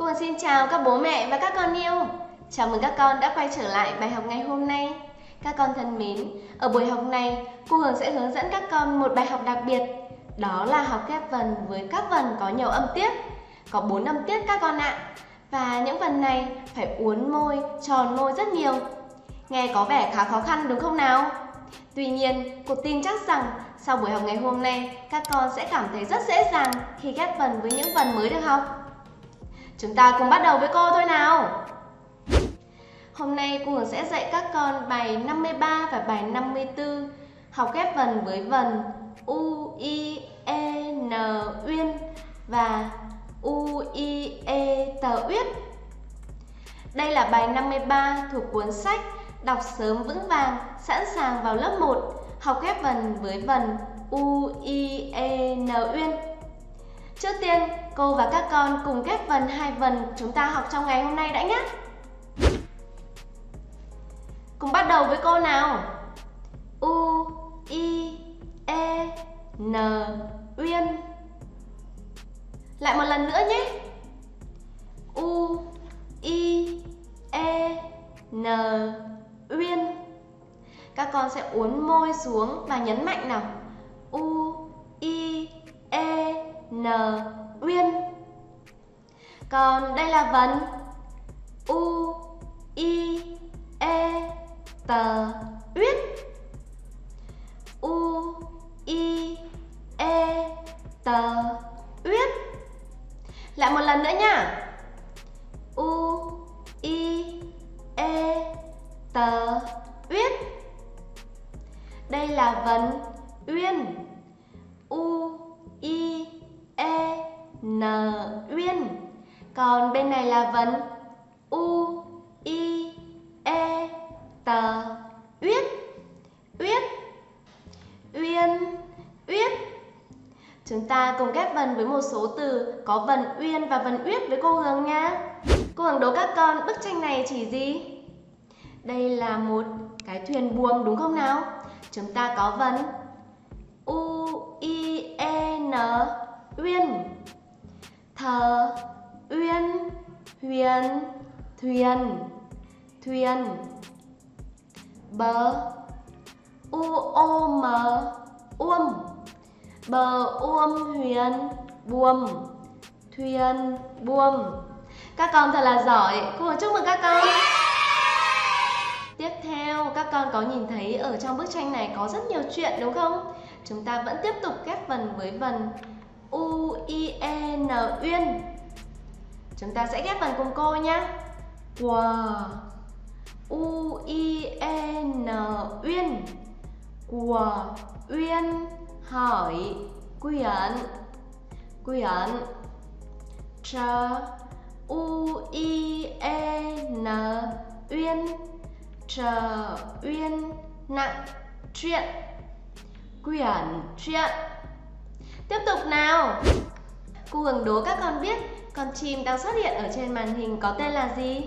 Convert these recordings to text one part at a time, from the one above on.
Cô xin chào các bố mẹ và các con yêu. Chào mừng các con đã quay trở lại bài học ngày hôm nay. Các con thân mến, ở buổi học này, cô Hường sẽ hướng dẫn các con một bài học đặc biệt. Đó là học ghép vần với các vần có nhiều âm tiết. Có 4 âm tiết các con ạ. Và những vần này phải uốn môi, tròn môi rất nhiều. Nghe có vẻ khá khó khăn đúng không nào? Tuy nhiên, cô tin chắc rằng sau buổi học ngày hôm nay, các con sẽ cảm thấy rất dễ dàng khi ghép vần với những vần mới được học. Chúng ta cùng bắt đầu với cô thôi nào. Hôm nay cô Hường sẽ dạy các con bài 53 và bài 54 học ghép vần với vần U, I, E, N, Uyên và U, I, E, Tờ, Uyết. Đây là bài 53 thuộc cuốn sách Đọc sớm vững vàng, sẵn sàng vào lớp 1, học ghép vần với vần U, I, E, N, Uyên. Trước tiên, cô và các con cùng ghép vần hai vần chúng ta học trong ngày hôm nay đã nhé. Cùng bắt đầu với cô nào. U, I, E, N, Uyên. Lại một lần nữa nhé. U, I, E, N, Uyên. Các con sẽ uốn môi xuống và nhấn mạnh nào. U, I, E, N, Uyên. Còn đây là vần U, I, E, T, N, Uyên. Còn bên này là vần U, I, E, T, Uyết. Uyết. Uyên, Uyết. Chúng ta cùng ghép vần với một số từ có vần Uyên và vần Uyết với cô Hường nha. Cô Hường đố các con bức tranh này chỉ gì? Đây là một cái thuyền buồm đúng không nào? Chúng ta có vần U, I, E, N, Uyên Thờ, Uyên, Huyền, Thuyền, Thuyền. Bờ, U, O, M, Uông. Bờ, Uông, Huyền, Buồm. Thuyền, Buồm. Các con thật là giỏi, cô chúc mừng các con. Tiếp theo, các con có nhìn thấy ở trong bức tranh này có rất nhiều chuyện đúng không? Chúng ta vẫn tiếp tục ghép vần với vần. U, I, E, N, Uyên. Chúng ta sẽ ghép vần cùng cô nhé Quờ U, I, E, N, Uyên. Quờ, Uyên, hỏi, quyển. Quyển. Chờ U, I, E, N, Uyên. Chờ Uyên, nặng, chuyện. Quyển, chuyện. Tiếp tục nào. Cô Hường đố các con biết con chim đang xuất hiện ở trên màn hình có tên là gì?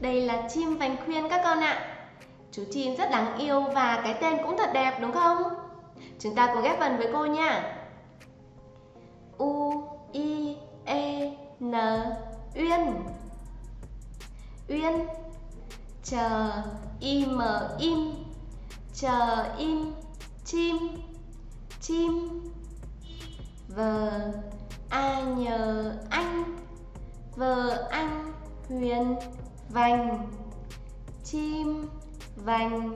Đây là chim vành khuyên các con ạ. Chú chim rất đáng yêu và cái tên cũng thật đẹp đúng không? Chúng ta cùng ghép vần với cô nha. U, I, E, N, Uyên. Uyên. Chờ, im, im Chờ, im, chim. Chim. Vờ A nhờ anh. Vờ anh Huyền Vành. Chim Vành.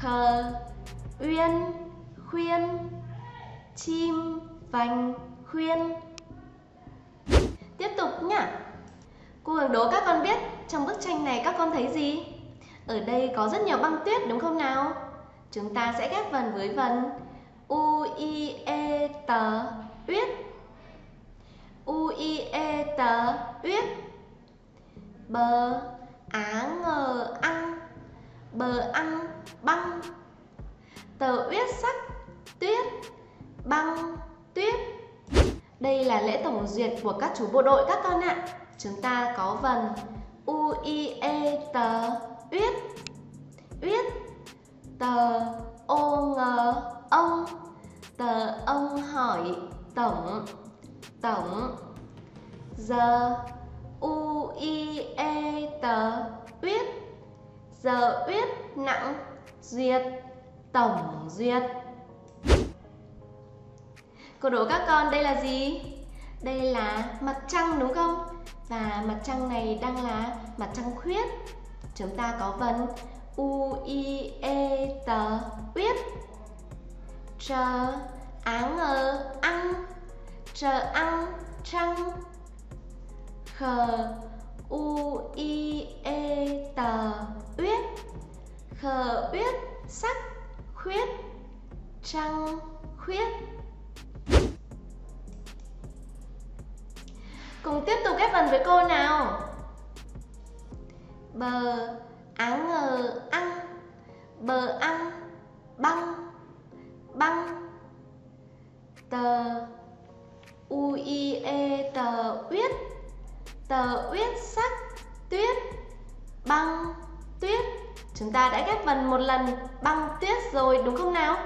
Khờ Uyên Khuyên. Chim Vành Khuyên. Tiếp tục nhá. Cô hướng đố, các con biết trong bức tranh này các con thấy gì? Ở đây có rất nhiều băng tuyết, đúng không nào? Chúng ta sẽ ghép vần với vần. U, I, E, T, Uyết. U, I, E, T, Uyết. Bờ, Á, Ngờ, Ăn Bờ ăn, băng. Tờ uyết sắc, tuyết Băng, tuyết. Đây là lễ tổng duyệt của các chú bộ đội các con ạ. Chúng ta có vần U, I, E, T, Uyết. Uyết. Tờ, ô, ngờ, ông Tờ ông hỏi tổng Tổng, giờ u i e tờ uyết giờ uyết nặng duyệt, tổng duyệt. Cô đố các con, đây là gì? Đây là mặt trăng đúng không? Và mặt trăng này đang là mặt trăng khuyết. Chúng ta có vần u i e tờ uyết chờ áng ngờ ăn. Chờ ăn trăng. Khờ u i e tờ uyết. Khờ uyết sắc khuyết. Trăng khuyết. Cùng tiếp tục ghép vần với cô nào? Bờ áng ngờ ăn. Bờ ăn băng băng. Tờ u, i e tờ uyết. Tờ uyết, sắc, tuyết. Băng, tuyết. Chúng ta đã ghép vần một lần. Băng, tuyết rồi, đúng không nào?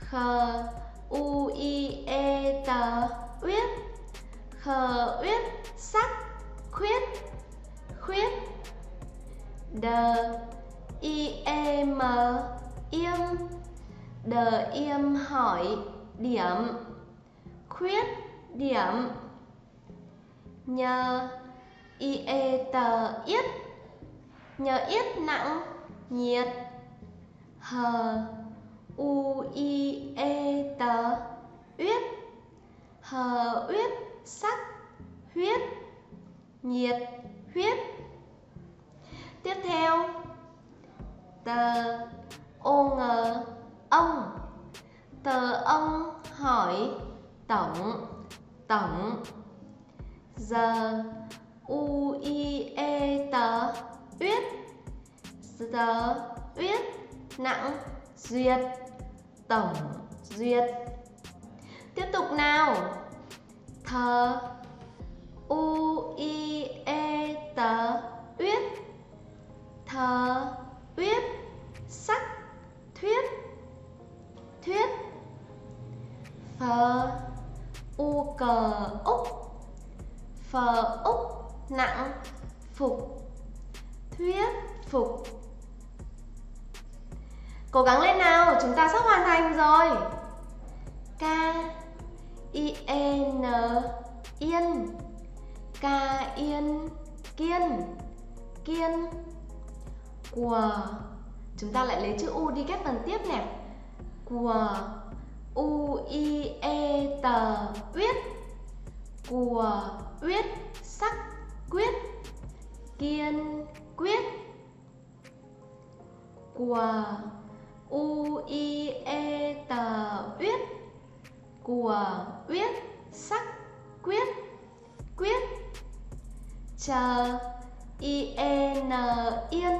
Khờ u, i e tờ uyết. Khờ uyết, sắc, khuyết. Khuyết. D, i e m im đờ im hỏi điểm. Khuyết điểm. Nhờ i e tờ yết nhờ yết nặng, nhiệt. Hờ u i e tờ uyết hờ uyết sắc. Huyết, nhiệt, huyết. Tiếp theo tờ ô ngờ ông. Tờ ông hỏi tổng tổng. Giờ u i e tờ uyết. Giờ uyết nặng duyệt, tổng duyệt. Tiếp tục nào. Thờ u i e tờ uyết. Thờ phờ. U cờ úc. Phờ úc nặng phục. Thuyết phục. Cố gắng lên nào, chúng ta sắp hoàn thành rồi. K i e n yên. K yên kiên. Kiên. Của. Chúng ta lại lấy chữ u đi ghép phần tiếp nè. Của u i e tờ uyết của uyết sắc, quyết. Kiên, quyết. Của, u i e tờ uyết của uyết sắc, quyết. Quyết. Chờ, i e n, yên.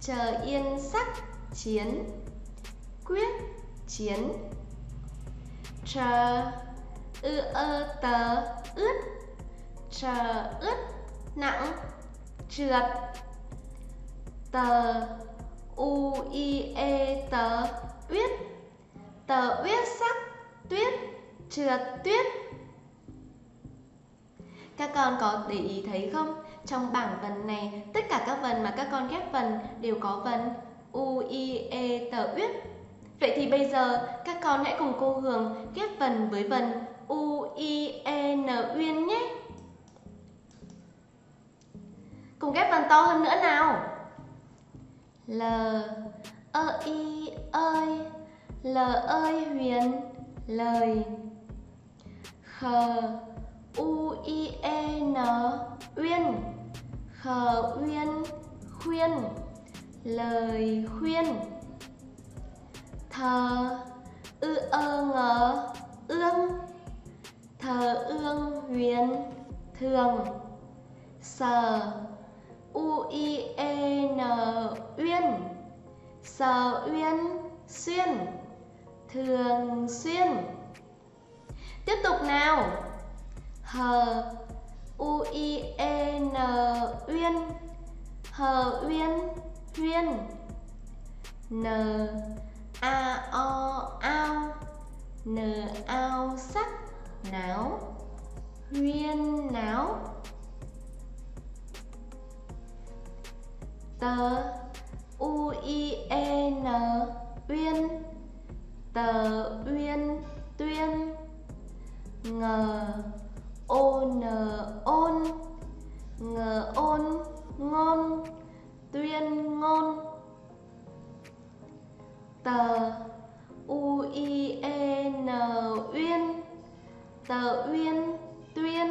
Chờ yên sắc, chiến. Quyết, chiến chờ, ư, ơ, tờ, ướt. Chờ, ướt, nặng, trượt. Tờ, u, i e tờ uyết tờ uyết sắc, tuyết, trượt, tuyết. Các con có để ý thấy không? Trong bảng vần này, tất cả các vần mà các con ghép vần đều có vần u, i e tờ uyết vậy thì bây giờ, các con hãy cùng cô hường ghép vần với vần u, i e n, uyên nhé. Cùng ghép vần to hơn nữa nào. L, ơ y ơi. L, ơi, huyền. Lời. Khờ u, i e n, uyên. Khờ uyên, khuyên. Lời, khuyên thờ, ư ơ ngờ, ương, thờ ương huyền, thường sờ u i e n, uyên sờ uyên, xuyên, thường xuyên. Tiếp tục nào. Hờ, u i e n, uyên, hờ uyên huyên n a, o, ao. N, ao, sắc. Não huyên náo. Tờ. U, i e n. Uyên. Tờ, uyên, tuyên. Ngờ o, n, ôn. Ngờ ôn, ngôn. Tuyên, ngôn tờ u i e n uyên, tờ uyên tuyên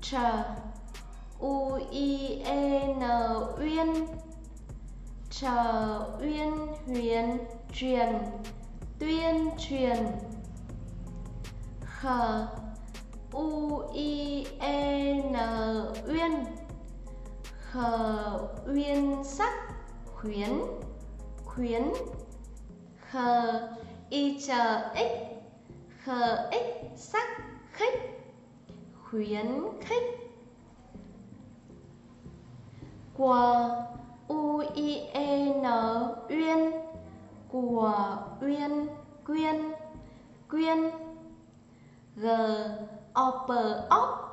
chờ u i e n uyên chờ uyên huyền truyền tuyên truyền, khờ u i e n uyên, khờ uyên sắc khuyến khuyến. Khờ y chờ ích khờ ích sắc, khích. Khuyến, khích. Của, u, i e n, uyên. Của, uyên, quyên. Quyên. G, o, p óc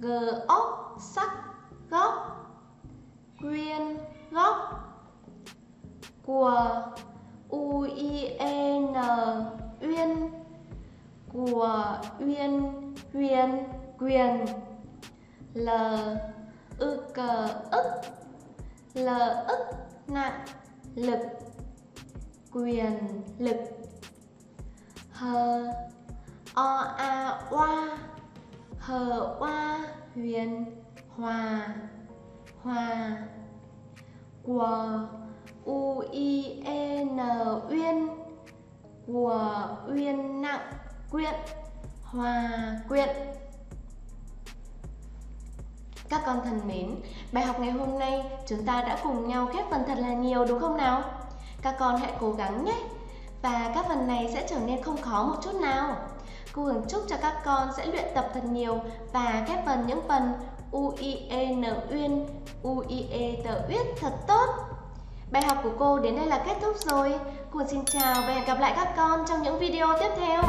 g óc sắc góc quyên góc của u i e n, uyên, của uyên, huyền, quyền, l, ư cờ ức, l, ức, nặng, lực, quyền, lực hờ o, a, oa hờ oa, huyền, hòa hòa, của u i e n uyên của uyên nặng quyện hòa quyện các con thân mến, bài học ngày hôm nay chúng ta đã cùng nhau ghép phần thật là nhiều đúng không nào? Các con hãy cố gắng nhé! Và các phần này sẽ trở nên không khó một chút nào. Cô Hường chúc cho các con sẽ luyện tập thật nhiều và ghép phần những phần U, I, E, N, Uyên, U, I, E, T, Uyết thật tốt. Bài học của cô đến đây là kết thúc rồi. Cô xin chào và hẹn gặp lại các con trong những video tiếp theo.